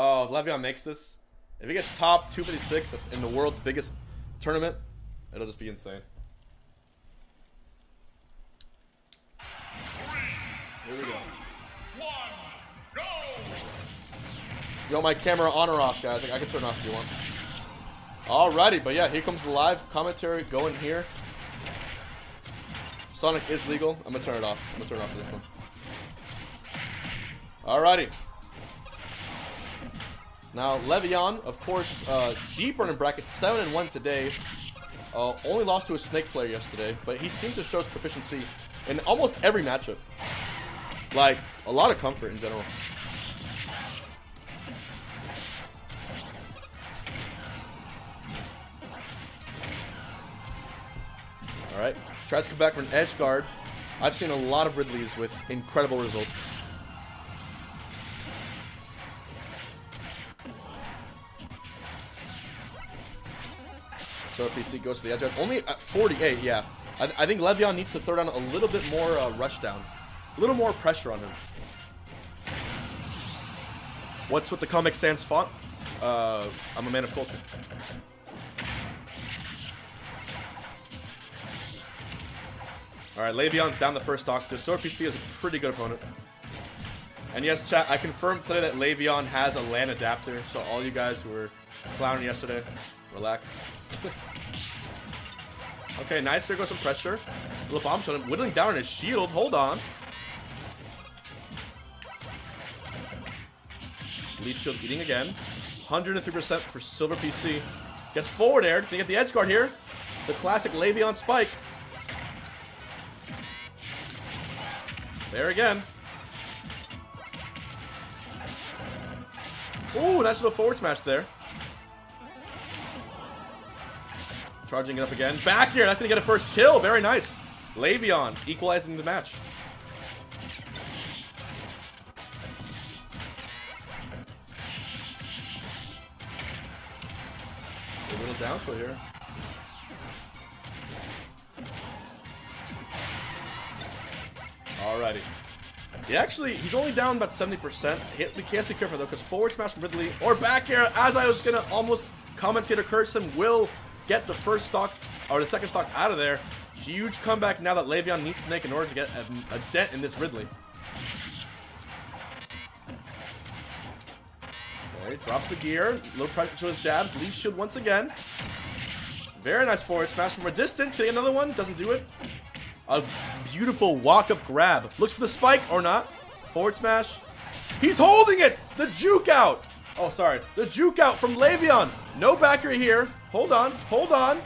Oh, if Le'Veon makes this. If he gets top 256 in the world's biggest tournament, it'll just be insane. Here we go. Want my camera on or off, guys? I can turn off if you want. Alrighty, but yeah, here comes the live commentary going here. Sonic is legal. I'm gonna turn it off. I'm gonna turn it off for this one. Alrighty. Now, Le'Veon, of course, uh, deeper in bracket, 7 and 1 today. Uh, only lost to a Snake player yesterday, but he seems to show his proficiency in almost every matchup. Like, a lot of comfort in general. Alright, tries to come back for an edge guard. I've seen a lot of Ridleys with incredible results. So PC goes to the edge. Only at 48, yeah. I, I think Le'Veon needs to throw down a little bit more uh, rush down. A little more pressure on him. What's with the Comic Sans font? Uh, I'm a man of culture. Alright, Le'Veon's down the first stock. The Sword PC is a pretty good opponent. And yes, chat, I confirmed today that Le'Veon has a LAN adapter, so all you guys who were clowning yesterday, relax. okay, nice. There goes some pressure. Little bomb shot him. Whittling down his shield. Hold on. Leaf shield eating again. 103% for Silver PC. Gets forward air. Can you get the edge guard here? The classic Le'Veon spike. There again. Ooh, nice little forward smash there. Charging it up again. Back here, that's gonna get a first kill. Very nice. Le'Veon equalizing the match. A little down to here. Alrighty. He actually, he's only down about 70%. He, he has to be careful though, because forward smash from Ridley, or back air, as I was gonna almost commentator curse him, will get the first stock, or the second stock out of there. Huge comeback now that Le'Veon needs to make in order to get a, a dent in this Ridley. Okay, drops the gear, Low pressure with jabs, leaves shield once again. Very nice forward smash from a distance. Can he get another one? Doesn't do it. A beautiful walk-up grab. Looks for the spike or not. Forward smash. He's holding it! The juke out! Oh, sorry. The juke out from Le'Veon. No back air here. Hold on. Hold on.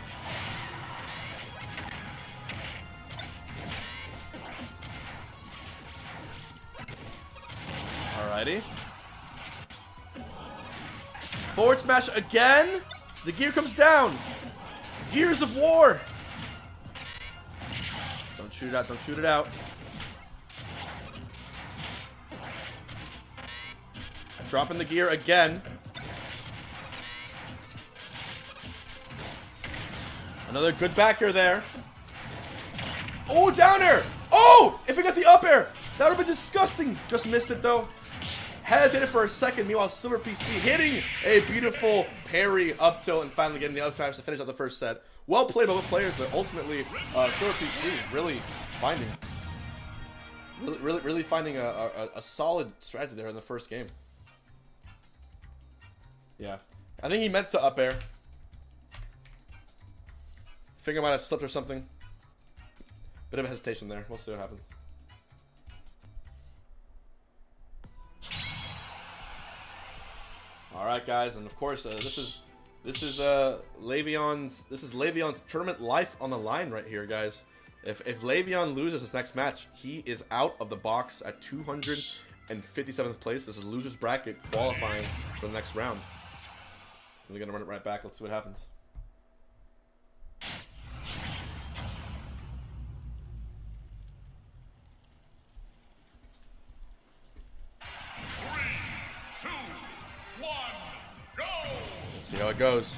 Alrighty. Forward smash again. The gear comes down. Gears of War. Don't shoot it out. Don't shoot it out. Dropping the gear again. Another good back air there. Oh, down air! Oh! If we got the up air, that would have been disgusting. Just missed it though. Hesitated for a second. Meanwhile, Silver PC hitting a beautiful parry up tilt and finally getting the up smash to finish out the first set. Well played by both players, but ultimately, uh, Silver PC really finding, really, really, really finding a, a, a solid strategy there in the first game. Yeah, I think he meant to up air. Finger might have slipped or something. Bit of a hesitation there. We'll see what happens. All right, guys, and of course, uh, this is this is uh Le'Veon's this is Le'Veon's tournament life on the line right here, guys. If if Le'Veon loses his next match, he is out of the box at 257th place. This is losers bracket qualifying for the next round. We're gonna run it right back. Let's see what happens. See how it goes.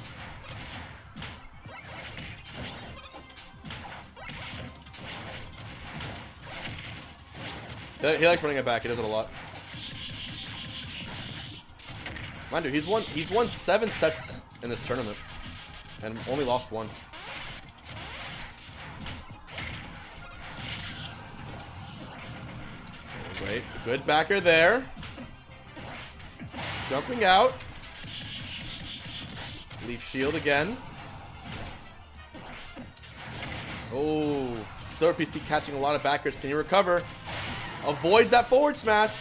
He likes running it back. He does it a lot. Mind you, he's won he's won seven sets in this tournament. And only lost one. Great. Good back air there. Jumping out. Leaf shield again. Oh, Silver PC catching a lot of back airs. Can you recover? Avoids that forward smash.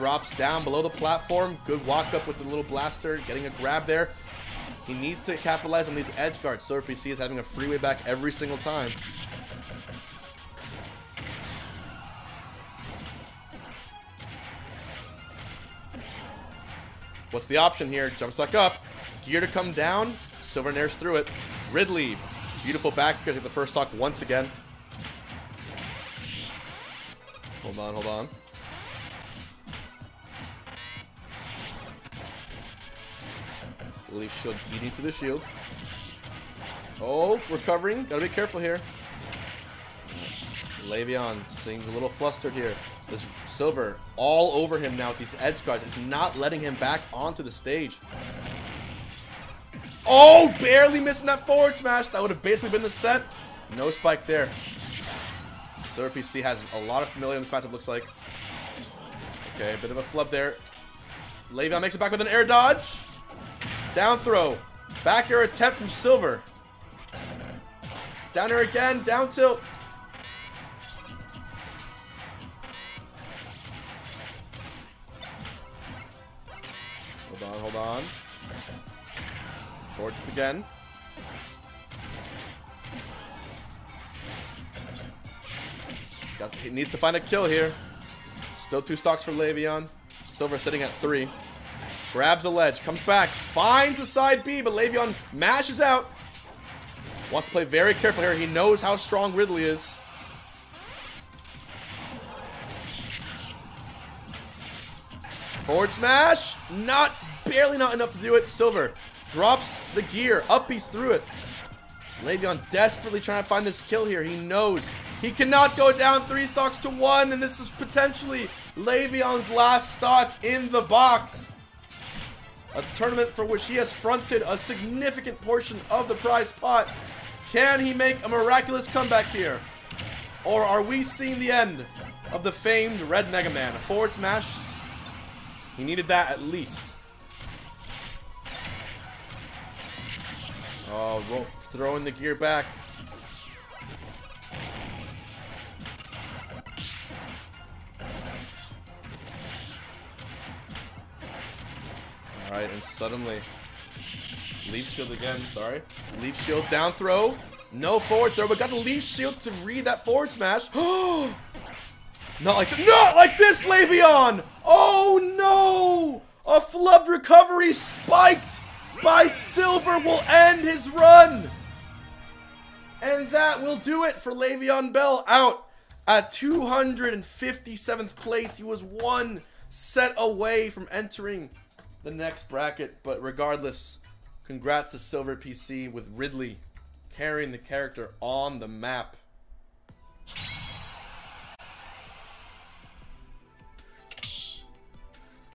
Drops down below the platform. Good walk up with the little blaster. Getting a grab there. He needs to capitalize on these edge guards. Silver PC is having a freeway back every single time. What's the option here? Jumps back up. Gear to come down. Silver nairs through it. Ridley. Beautiful back because of the first stock once again. Hold on, hold on. Leaf shield eating through the shield. Oh, recovering. Gotta be careful here. Le'Veon seems a little flustered here. This Silver all over him now with these edge guards. It's not letting him back onto the stage. Oh, barely missing that forward smash. That would have basically been the set. No spike there. Silver PC has a lot of familiar in this matchup, looks like. Okay, a bit of a flub there. Le'Veon makes it back with an air dodge. Down throw. Back air attempt from Silver. Down air again. Down tilt. Hold on, hold on. Forward tilt again. He needs to find a kill here. Still two stocks for Le'Veon. Silver sitting at three. Grabs a ledge, comes back, finds a side B, but Le'Veon mashes out. Wants to play very careful here. He knows how strong Ridley is. Forward smash. Not, barely not enough to do it. Silver drops the gear. Up piece through it. Le'Veon desperately trying to find this kill here. He knows he cannot go down three stocks to one, and this is potentially Le'Veon's last stock in the box. A tournament for which he has fronted a significant portion of the prize pot. Can he make a miraculous comeback here? Or are we seeing the end of the famed Red Mega Man? A forward smash? He needed that at least. Oh, throwing the gear back. Alright, and suddenly... Leaf shield again, sorry. Leaf shield down throw. No forward throw, but got the leaf shield to read that forward smash. not like th Not like this, Le'Veon! Oh no! A flub recovery spiked by Silver will end his run! And that will do it for Le'Veon Bell out at 257th place. He was one set away from entering the next bracket, but regardless, congrats to Silver PC with Ridley carrying the character on the map.